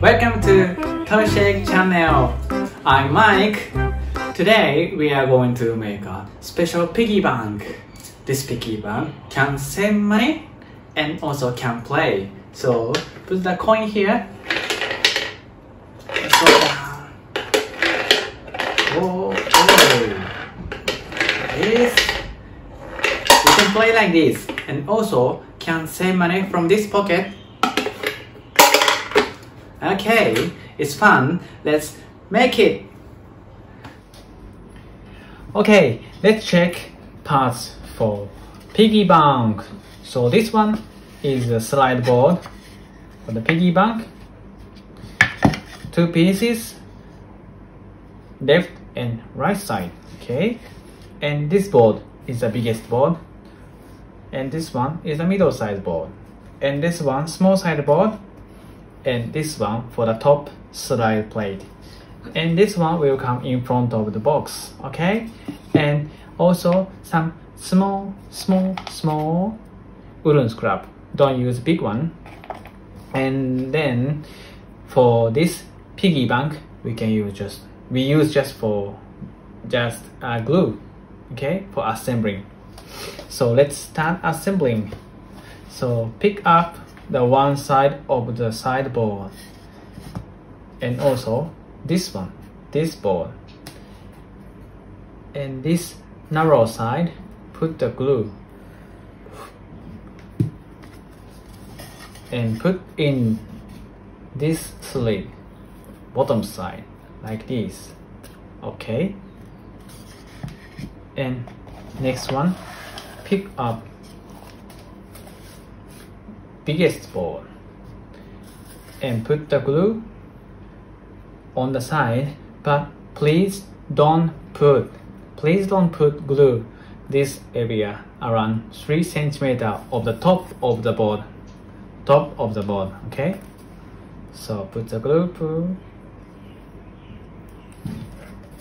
Toy Shack channel. I'm Mike. Today we are going to make a special piggy bank. This piggy bank can save money and also can play. So put the coin here. Go down. Oh, oh. This. You can play like this and also can save money from this pocket. Okay, it's fun. Let's make it. Okay, let's check parts for piggy bank. So this one is a slide board for the piggy bank. Two pieces, left and right side. Okay, and this board is the biggest board, and this one is the middle size board, and this one small side board, and this one for the top slide plate. And this one will come in front of the box okay? And also some small small small wooden scrap. Don't use big one. And then for this piggy bank we can use just we use just for just uh, glue okay? For assembling. So let's start assembling. So pick up the one side of the sideboard and also this one this board. And this narrow side put the glue. And put in this slit bottom side like this. Okay? And next one pick up biggest board and put the glue on the side but please don't put please don't put glue this area around 3 centimeter of the top of the board top of the board okay? So put the glue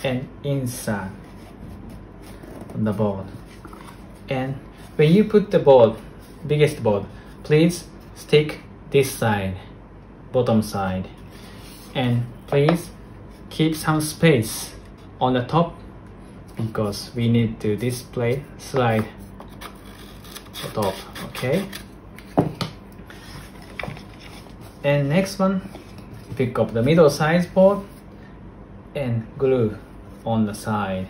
and inside the board and when you put the board biggest board please stick this side bottom side. And please keep some space on the top because we need to display slide the top okay? And next one pick up the middle size board and glue on the side.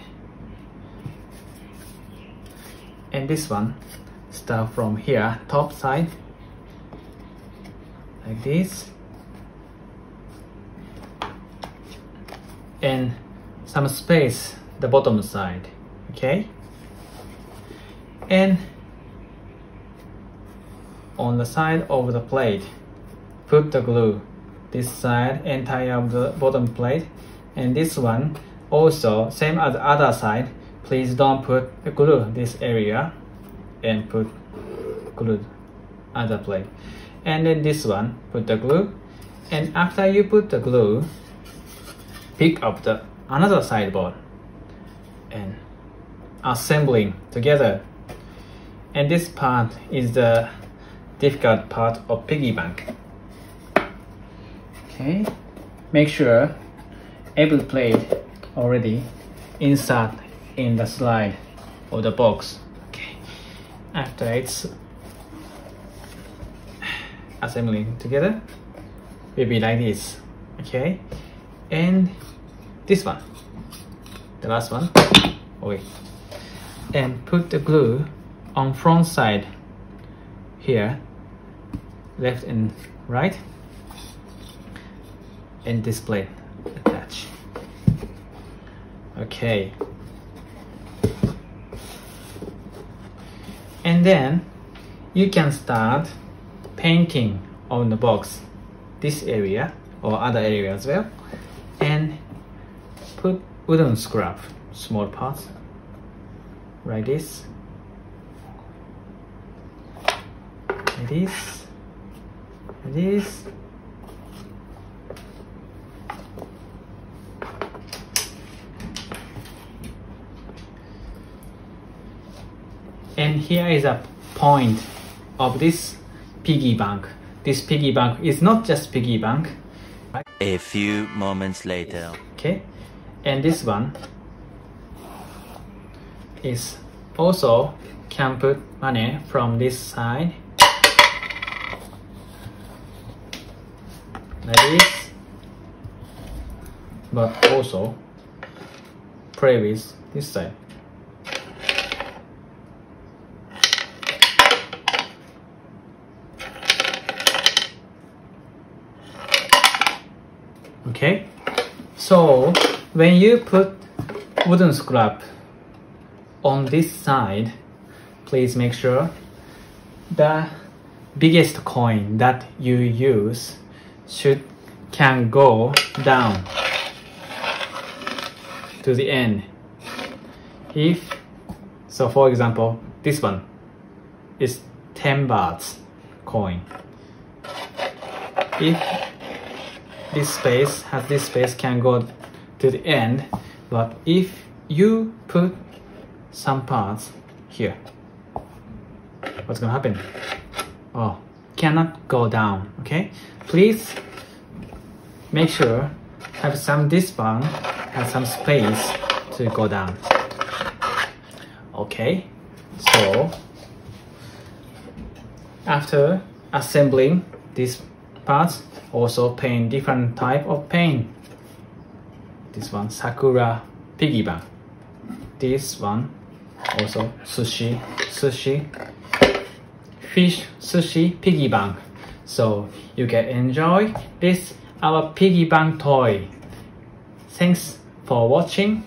And this one start from here top side like this. And some space the bottom side okay? And on the side of the plate put the glue. This side entire of the bottom plate. And this one also same as the other side please don't put the glue this area and put glue other plate and then this one put the glue. And after you put the glue pick up the another sideboard and assembling together. And this part is the difficult part of piggy bank. Okay. Make sure every plate already insert in the slide of the box. Okay. After it's assembling together. Will be like this okay? And this one the last one wait and put the glue on front side here left and right and display attach okay. And then you can start painting on the box this area or other area as well and put wooden scrap small parts like this. Like this. Like this. And here is a point of this piggy bank. This piggy bank is not just piggy bank. Right? A few moments later. Okay, and this one is also can put money from this side. Like this. But also play with this side okay? So when you put wooden scrap on this side please make sure the biggest coin that you use should can go down to the end. If so for example this one is 10 bahts coin. If this space has this space can go to the end but if you put some parts here what's gonna happen? Oh cannot go down okay? Please make sure have some this one have some space to go down. Okay so after assembling these parts also paint different type of paint. This one sakura piggy bank. This one also sushi sushi fish sushi piggy bank. So you can enjoy this our piggy bank toy. Thanks for watching